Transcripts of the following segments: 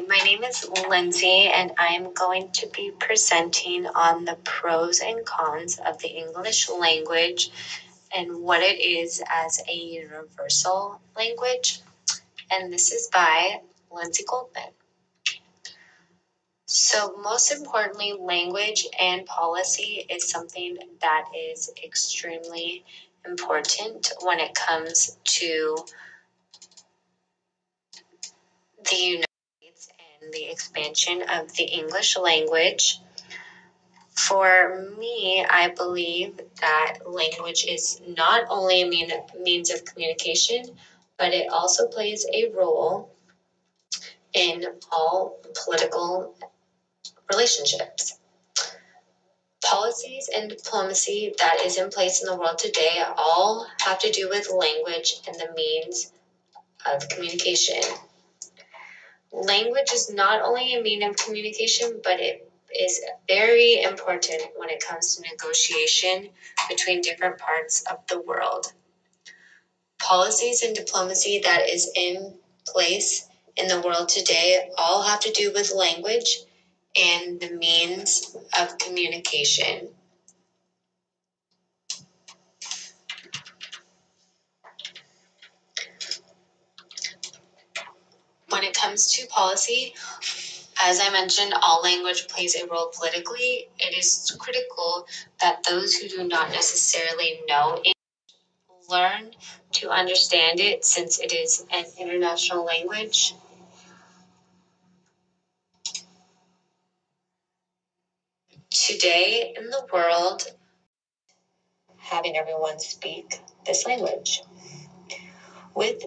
My name is Lindsay, and I'm going to be presenting on the pros and cons of the English language and what it is as a universal language. And this is by Lindsay Goldman. So, most importantly, language and policy is something that is extremely important when it comes to the United the expansion of the English language. For me, I believe that language is not only a mean, means of communication, but it also plays a role in all political relationships. Policies and diplomacy that is in place in the world today all have to do with language and the means of communication. Language is not only a mean of communication, but it is very important when it comes to negotiation between different parts of the world. Policies and diplomacy that is in place in the world today all have to do with language and the means of communication. Comes to policy, as I mentioned, all language plays a role politically. It is critical that those who do not necessarily know English learn to understand it since it is an international language. Today in the world, having everyone speak this language. With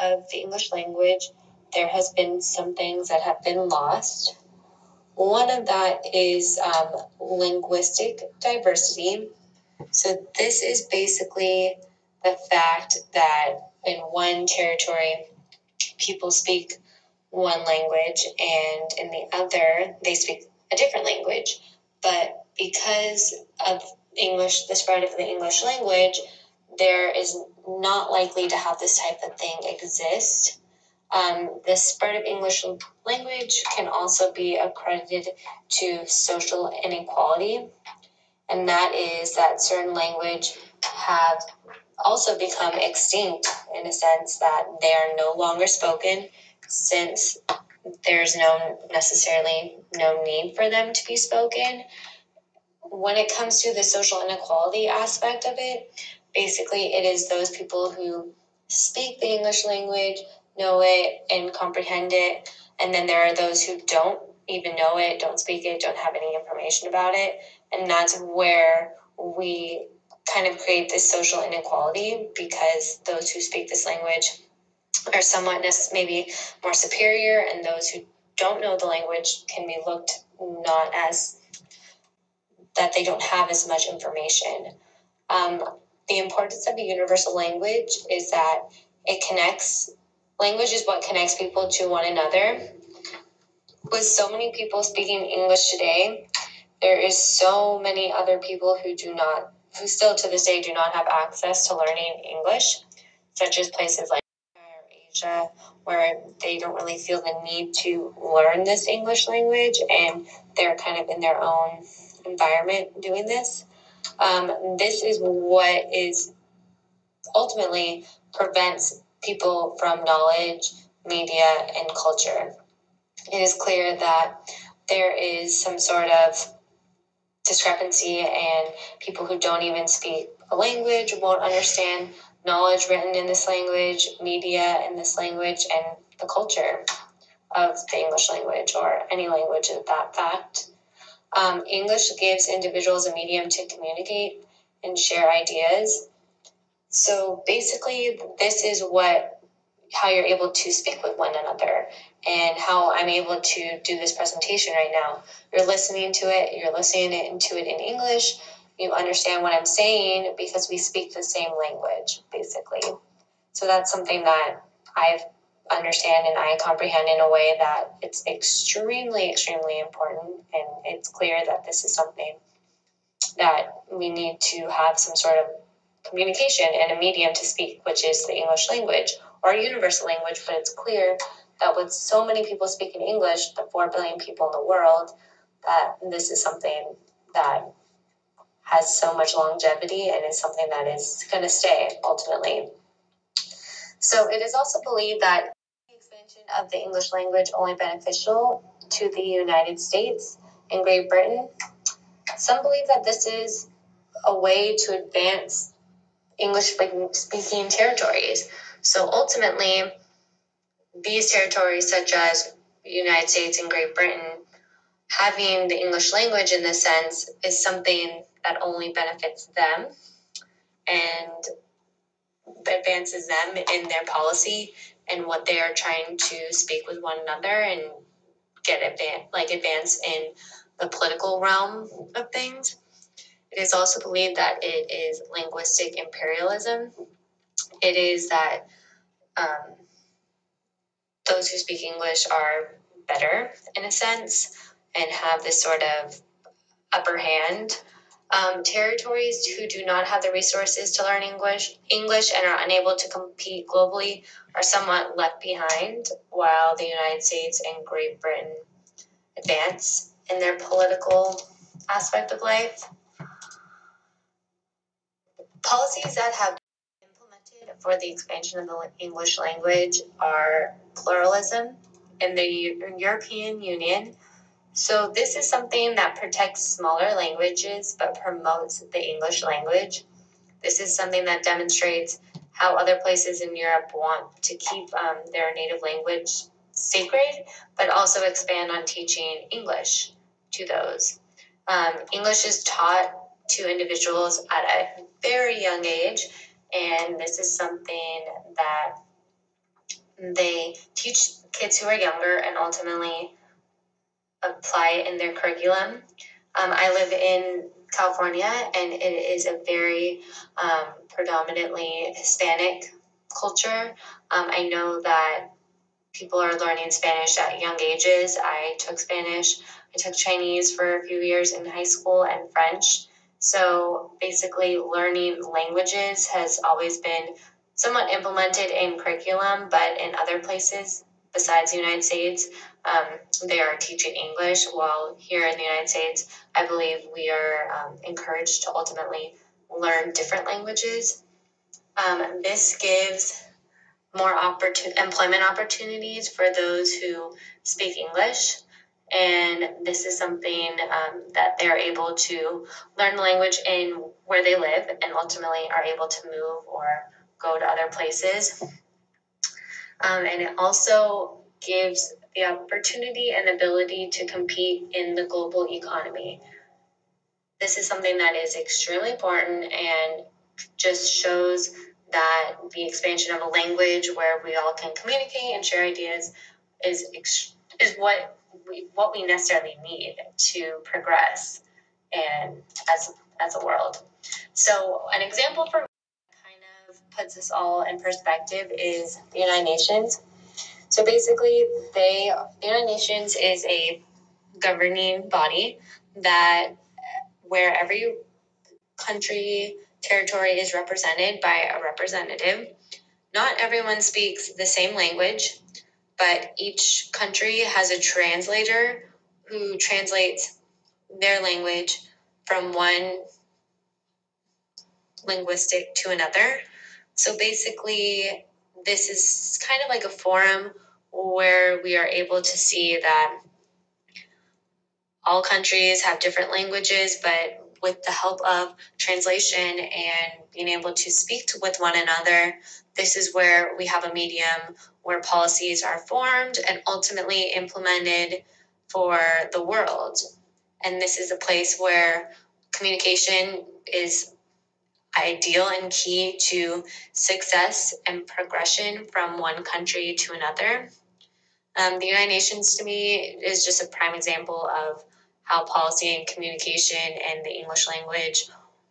of the English language, there has been some things that have been lost. One of that is um, linguistic diversity. So this is basically the fact that in one territory, people speak one language, and in the other, they speak a different language. But because of English, the spread of the English language, there is not likely to have this type of thing exist. Um, the spread of English language can also be accredited to social inequality, and that is that certain language have also become extinct in a sense that they are no longer spoken since there's no necessarily no need for them to be spoken. When it comes to the social inequality aspect of it, basically it is those people who speak the English language, know it, and comprehend it, and then there are those who don't even know it, don't speak it, don't have any information about it, and that's where we kind of create this social inequality because those who speak this language are somewhat maybe more superior, and those who don't know the language can be looked not as that they don't have as much information. Um, the importance of a universal language is that it connects, language is what connects people to one another. With so many people speaking English today, there is so many other people who do not, who still to this day do not have access to learning English, such as places like Asia, where they don't really feel the need to learn this English language and they're kind of in their own environment doing this. Um, this is what is ultimately prevents people from knowledge, media, and culture. It is clear that there is some sort of discrepancy, and people who don't even speak a language won't understand knowledge written in this language, media in this language, and the culture of the English language or any language of that fact. Um, English gives individuals a medium to communicate and share ideas. So basically, this is what how you're able to speak with one another and how I'm able to do this presentation right now. You're listening to it, you're listening to it in English, you understand what I'm saying because we speak the same language, basically. So that's something that I understand and I comprehend in a way that it's extremely, extremely important. And it's clear that this is something that we need to have some sort of communication and a medium to speak, which is the English language or a universal language. But it's clear that with so many people speaking English, the 4 billion people in the world, that this is something that has so much longevity and is something that is going to stay ultimately. So it is also believed that the expansion of the English language only beneficial to the United States and Great Britain. Some believe that this is a way to advance English speaking territories. So ultimately, these territories, such as the United States and Great Britain, having the English language in this sense is something that only benefits them and advances them in their policy and what they are trying to speak with one another and get advan- like advance in the political realm of things. It is also believed that it is linguistic imperialism. It is that um, those who speak English are better in a sense and have this sort of upper hand. Um, territories who do not have the resources to learn English, English and are unable to compete globally are somewhat left behind, while the United States and Great Britain advance in their political aspect of life. Policies that have been implemented for the expansion of the English language are pluralism in the European Union. So, this is something that protects smaller languages but promotes the English language. This is something that demonstrates how other places in Europe want to keep um, their native language sacred, but also expand on teaching English to those. Um, English is taught to individuals at a very young age, and this is something that they teach kids who are younger and ultimately apply it in their curriculum. Um, I live in California, and it is a very um, predominantly Hispanic culture. Um, I know that people are learning Spanish at young ages. I took Spanish, I took Chinese for a few years in high school, and French. So basically, learning languages has always been somewhat implemented in curriculum, but in other places besides the United States, um, they are teaching English. While here in the United States, I believe we are um, encouraged to ultimately learn different languages. Um, this gives more opportun- employment opportunities for those who speak English and this is something um, that they're able to learn the language in where they live and ultimately are able to move or go to other places. Um, and it also gives the opportunity and ability to compete in the global economy. This is something that is extremely important and just shows that the expansion of a language where we all can communicate and share ideas is is what we, what we necessarily need to progress and as as a world. So an example for puts this all in perspective is the United Nations. So basically, they the United Nations is a governing body that where every country territory is represented by a representative. Not everyone speaks the same language but each country has a translator who translates their language from one linguistic to another. So basically, this is kind of like a forum where we are able to see that all countries have different languages, but with the help of translation and being able to speak to, with one another, this is where we have a medium where policies are formed and ultimately implemented for the world. And this is a place where communication is ideal and key to success and progression from one country to another. Um, the United Nations to me is just a prime example of how policy and communication and the English language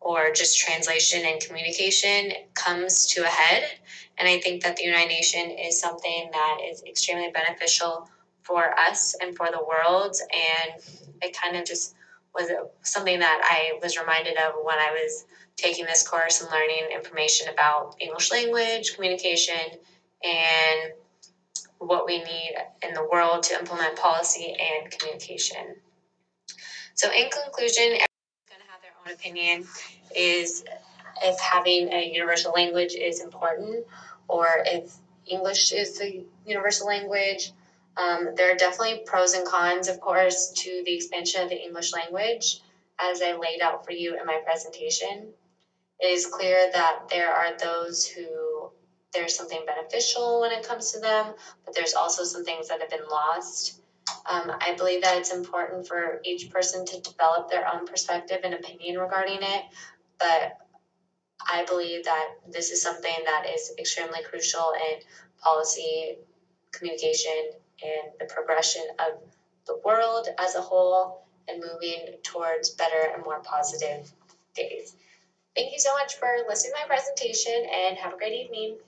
or just translation and communication comes to a head. And I think that the United Nation is something that is extremely beneficial for us and for the world. And it kind of just was something that I was reminded of when I was taking this course and learning information about English language, communication, and what we need in the world to implement policy and communication. So, in conclusion, everyone's going to have their own opinion. Is if having a universal language is important, or if English is the universal language. Um, there are definitely pros and cons, of course, to the expansion of the English language, as I laid out for you in my presentation. It is clear that there are those who there's something beneficial when it comes to them, but there's also some things that have been lost. Um, I believe that it's important for each person to develop their own perspective and opinion regarding it, but I believe that this is something that is extremely crucial in policy, communication, and the progression of the world as a whole and moving towards better and more positive days. Thank you so much for listening to my presentation and have a great evening.